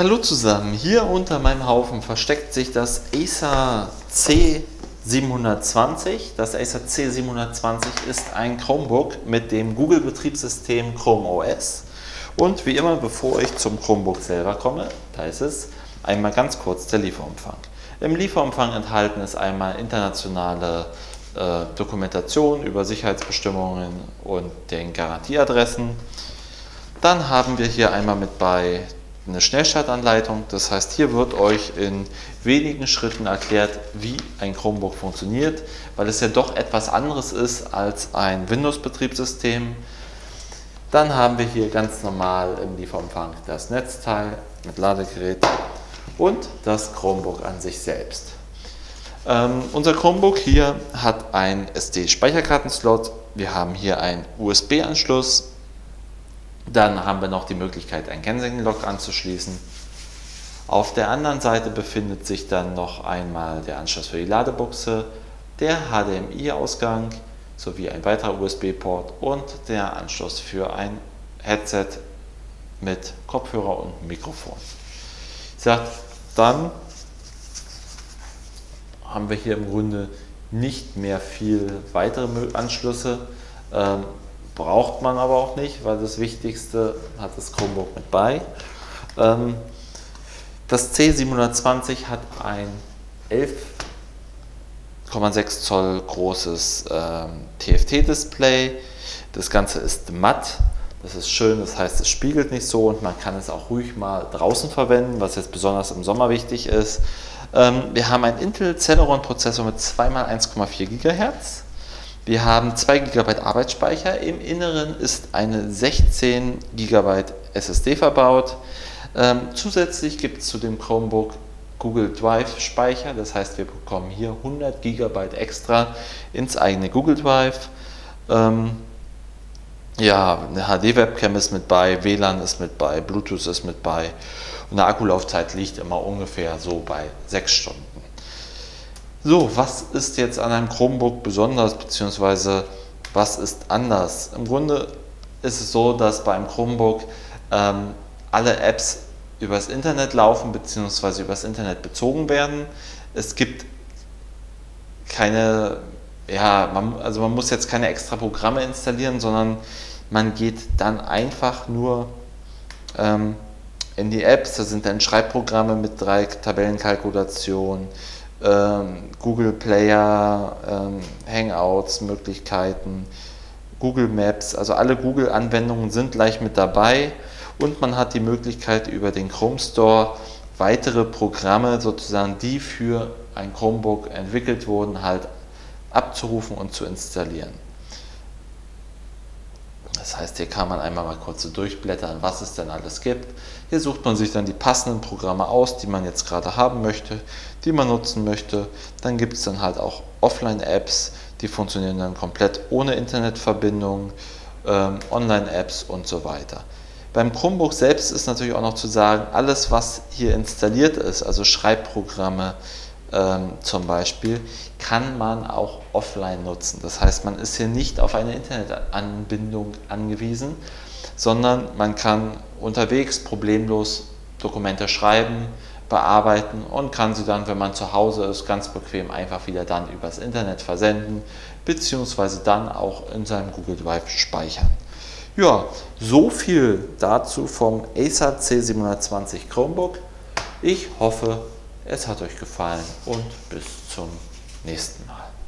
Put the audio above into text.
Hallo zusammen, hier unter meinem Haufen versteckt sich das Acer C720. Das Acer C720 ist ein Chromebook mit dem Google-Betriebssystem Chrome OS. Und wie immer, bevor ich zum Chromebook selber komme, da ist es einmal ganz kurz der Lieferumfang. Im Lieferumfang enthalten ist einmal internationale äh, Dokumentation über Sicherheitsbestimmungen und den Garantieadressen. Dann haben wir hier einmal mit bei eine Schnellstartanleitung. Das heißt, hier wird euch in wenigen Schritten erklärt, wie ein Chromebook funktioniert, weil es ja doch etwas anderes ist als ein Windows-Betriebssystem. Dann haben wir hier ganz normal im Lieferumfang das Netzteil mit Ladegerät und das Chromebook an sich selbst. Ähm, unser Chromebook hier hat einen SD-Speicherkartenslot. Wir haben hier einen USB-Anschluss dann haben wir noch die Möglichkeit, ein Kensington-Log anzuschließen. Auf der anderen Seite befindet sich dann noch einmal der Anschluss für die Ladebuchse, der HDMI-Ausgang sowie ein weiterer USB-Port und der Anschluss für ein Headset mit Kopfhörer und Mikrofon. Ich sage, dann haben wir hier im Grunde nicht mehr viel weitere Anschlüsse. Ähm, braucht man aber auch nicht, weil das Wichtigste hat das Chromebook mit bei. Ähm, das C720 hat ein 11,6 Zoll großes ähm, TFT-Display. Das Ganze ist matt. Das ist schön, das heißt, es spiegelt nicht so und man kann es auch ruhig mal draußen verwenden, was jetzt besonders im Sommer wichtig ist. Ähm, wir haben einen Intel Celeron Prozessor mit 2x1,4 GHz. Wir haben 2 GB Arbeitsspeicher. Im Inneren ist eine 16 GB SSD verbaut. Ähm, zusätzlich gibt es zu dem Chromebook Google Drive Speicher. Das heißt, wir bekommen hier 100 GB extra ins eigene Google Drive. Ähm, ja, eine HD-Webcam ist mit bei, WLAN ist mit bei, Bluetooth ist mit bei. Und eine Akkulaufzeit liegt immer ungefähr so bei 6 Stunden. So, was ist jetzt an einem Chromebook besonders, beziehungsweise was ist anders? Im Grunde ist es so, dass beim Chromebook ähm, alle Apps übers Internet laufen, beziehungsweise übers Internet bezogen werden. Es gibt keine, ja, man, also man muss jetzt keine extra Programme installieren, sondern man geht dann einfach nur ähm, in die Apps. Da sind dann Schreibprogramme mit drei Tabellenkalkulationen Google Player, ähm, Hangouts Möglichkeiten, Google Maps, also alle Google-Anwendungen sind gleich mit dabei und man hat die Möglichkeit über den Chrome Store weitere Programme sozusagen, die für ein Chromebook entwickelt wurden, halt abzurufen und zu installieren. Das heißt, hier kann man einmal mal kurz so durchblättern, was es denn alles gibt. Hier sucht man sich dann die passenden Programme aus, die man jetzt gerade haben möchte, die man nutzen möchte. Dann gibt es dann halt auch Offline-Apps, die funktionieren dann komplett ohne Internetverbindung, ähm, Online-Apps und so weiter. Beim Chromebook selbst ist natürlich auch noch zu sagen, alles was hier installiert ist, also Schreibprogramme, ähm, zum Beispiel, kann man auch offline nutzen. Das heißt, man ist hier nicht auf eine Internetanbindung angewiesen, sondern man kann unterwegs problemlos Dokumente schreiben, bearbeiten und kann sie dann, wenn man zu Hause ist, ganz bequem einfach wieder dann übers Internet versenden, beziehungsweise dann auch in seinem Google Drive speichern. Ja, so viel dazu vom Acer C720 Chromebook. Ich hoffe, es hat euch gefallen und bis zum nächsten Mal.